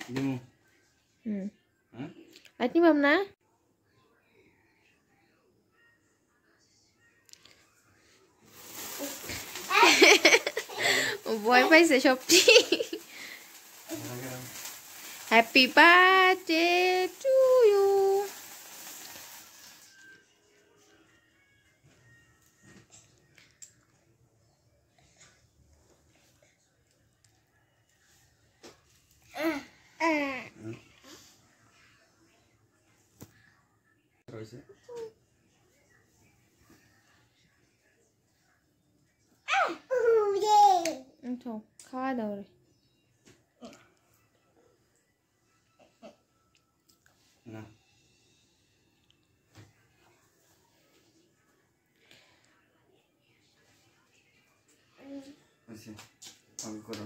দিমু হুম হ্যাঁ আইটি পাম না ও ভয় পাইছে সবটি হ্যাপি বার্থডে টু ইউ রয়েছে উঠো খাওয়া দাও রে না হয়েছে আমি করো